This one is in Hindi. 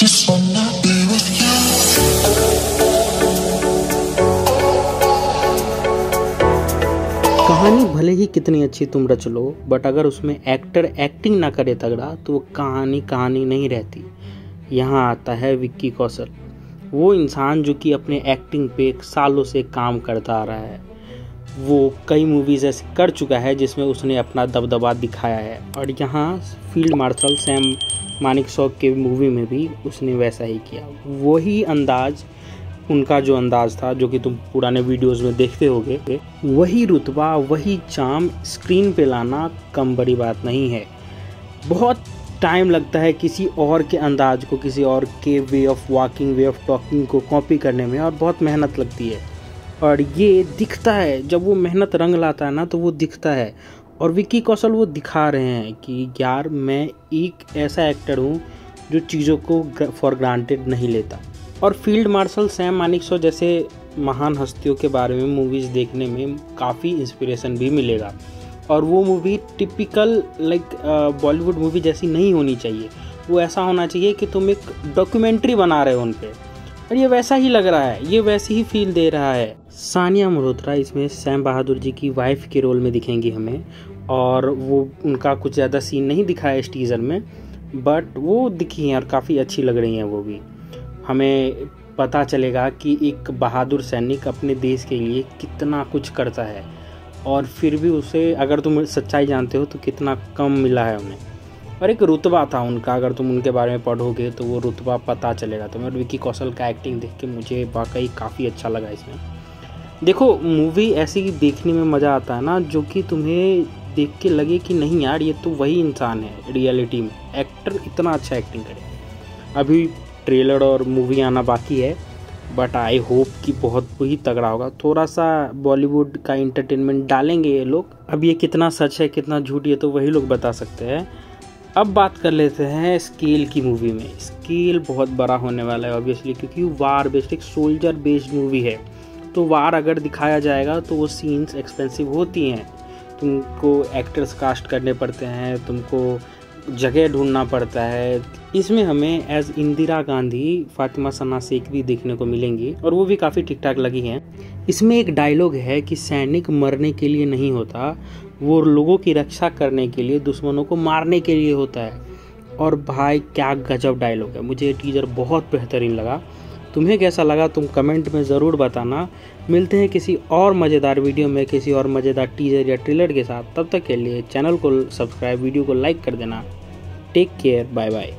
कहानी भले ही कितनी अच्छी तुम रच लो बट अगर उसमें एक्टर एक्टिंग ना करे तगड़ा तो वो कहानी कहानी नहीं रहती। यहाँ आता है विक्की कौशल। वो इंसान जो कि अपने एक्टिंग पे सालों से काम करता आ रहा है। वो कई मूवीज़ ऐसे कर चुका है जिसमें उसने अपना दबदबा दिखाया है। और यहाँ field marshal Sam Manekshaw के मूवी में भी उसने वैसा ही किया। वही अंदाज, उनका जो अंदाज था, जो कि तुम पुराने वीडियोस में देखते होगे, वही रुतबा, वही चाम स्क्रीन पे लाना कम बड़ी बात नहीं है। बहुत टाइम लगता है किसी और के अंदाज को, किसी और के way of walking way of talking को कॉपी करने में, और बहुत मेहनत लगती है। और ये दिखता है, जब वो मेहनत रंग लाता है ना तो वो दिखता है। और विक्की कौशल वो दिखा रहे हैं कि यार, मैं एक ऐसा एक्टर हूँ जो चीज़ों को फॉर ग्रांटेड नहीं लेता। और फ़ील्ड मार्शल सैम मानिकशॉ जैसे महान हस्तियों के बारे में मूवीज़ देखने में काफ़ी इंस्पिरेशन भी मिलेगा। और वो movie typical like Bollywood movie जैसी नहीं होनी चाहिए। वो ऐसा होना चाहिए कि तुम एक डॉक्यूमेंट्री बना रहे हो उन पर और ये वैसा ही लग रहा है, ये वैसी ही फील दे रहा है। सानिया मल्होत्रा, इसमें सैम बहादुर जी की वाइफ के रोल में दिखेंगी हमें। और वो उनका कुछ ज़्यादा सीन नहीं दिखा है इस टीज़र में बट वो दिखी हैं और काफ़ी अच्छी लग रही हैं वो भी। हमें पता चलेगा कि एक बहादुर सैनिक अपने देश के लिए कितना कुछ करता है, और फिर भी उसे, अगर तुम सच्चाई जानते हो तो कितना कम मिला है उन्हें। और एक रुतबा था उनका, अगर तुम उनके बारे में पढ़ोगे तो वो रुतबा पता चलेगा तुम्हें। और विकी कौशल का एक्टिंग देख के मुझे वाकई काफ़ी अच्छा लगा इसमें। देखो मूवी ऐसी देखने में मज़ा आता है ना, जो कि तुम्हें देख के लगे कि नहीं यार, ये तो वही इंसान है रियलिटी में। एक्टर इतना अच्छा एक्टिंग करे। अभी ट्रेलर और मूवी आना बाकी है बट आई होप कि बहुत ही तगड़ा होगा। थोड़ा सा बॉलीवुड का इंटरटेनमेंट डालेंगे ये लोग। अब ये कितना सच है, कितना झूठ है तो वही लोग बता सकते हैं। अब बात कर लेते हैं स्केल की मूवी में। स्केल बहुत बड़ा होने वाला है ऑब्वियसली क्योंकि वार बेस्ड एक सोल्जर बेस्ड मूवी है। तो वार अगर दिखाया जाएगा तो वो सीन्स एक्सपेंसिव होती हैं। तुमको एक्टर्स कास्ट करने पड़ते हैं, तुमको जगह ढूंढना पड़ता है। इसमें हमें एज इंदिरा गांधी, फातिमा सना सेकरी देखने को मिलेंगी और वो भी काफ़ी ठीक ठाक लगी हैं। इसमें एक डायलॉग है कि सैनिक मरने के लिए नहीं होता, वो लोगों की रक्षा करने के लिए, दुश्मनों को मारने के लिए होता है। और भाई, क्या गजब डायलॉग है। मुझे ये टीजर बहुत बेहतरीन लगा। तुम्हें कैसा लगा तुम कमेंट में ज़रूर बताना। मिलते हैं किसी और मज़ेदार वीडियो में, किसी और मज़ेदार टीजर या ट्रेलर के साथ। तब तक के लिए चैनल को सब्सक्राइब वीडियो को लाइक कर देना। Take care bye bye